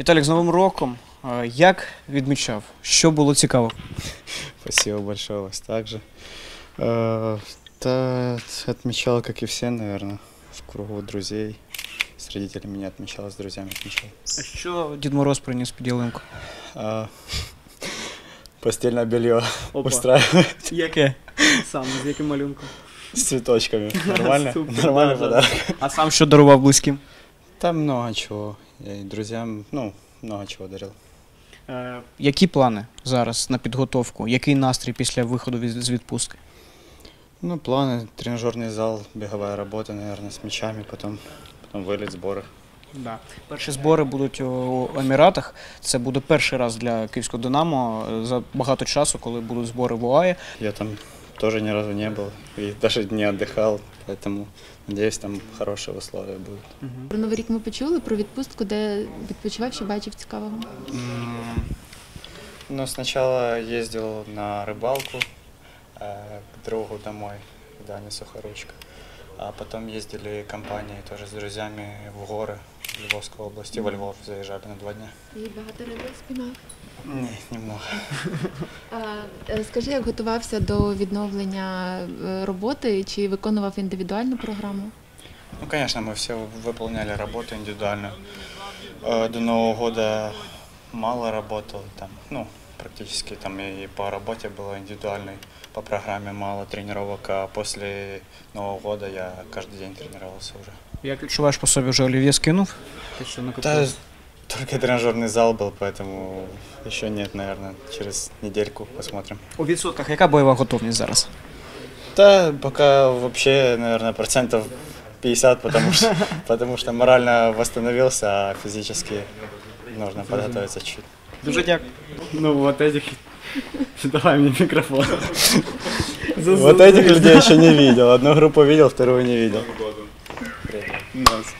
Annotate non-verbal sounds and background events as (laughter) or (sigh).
Віталік, з Новим роком. Як відмічав? Що було цікаво? Спасибо большое вас также. Э, Да, отмечал, как и все, наверное, в кругу друзей. С родителями не отмечал, с друзьями отмечал. А що Дід Мороз приніс під ялинку? А, Постельное белье устраивает Яке? Саме з яким малюнком? с цветочками. Нормально? Супер, да, да. подарок. А сам що дарував близьким? Там много чего. Я и друзьям, ну, много чего дарил. Е, Які плани зараз на підготовку? Який настрій після виходу від- з відпустки? Ну, планы, тренажерный зал, беговая работа, наверное, с мячами, потом, потом вылет, сборы. Да. Перші збори будуть у Еміратах. Це буде перший раз для київського Динамо е, за багато часу, коли будуть збори в УАЄ. Я там тоже ни разу не был и даже не отдыхал, поэтому надеюсь, там хорошие условия будут. Про новий рік ми почули про відпустку, де відпочивав, що бачив цікавого. М, Ну, сначала ездил на рыбалку э, к другу домой, к Дане Сухоручка. А потом ездили компанией тоже с друзьями в горы Львовской области, во Львов заезжали на два дня. І багато риби спіймав. Не, немного. А, е, скажи, як готувався до відновлення е, роботи, чи виконував індивідуальну програму? Ну, конечно, мы все выполняли работу индивидуально. Э, До Нового года мало работал, там, ну, практически там и по работе было индивидуальной, по программе мало тренировок, а после Нового года я каждый день тренировался уже. Як відчуваєш по собі вже Олів'є скинув? Ти що Да, накопилось? Только (laughs) тренажерный зал был, поэтому еще нет, наверное, через недельку посмотрим. У відсотках яка бойова готовність зараз? Да, пока вообще, наверное, процентов 50, потому что, (laughs) потому что морально восстановился, а физически нужно подготовиться чуть. Дуже дякую. Ну, вот этих... (laughs) Давай мне микрофон. Вот этих людей еще не видел. Одну группу видел, вторую не видел. Нас.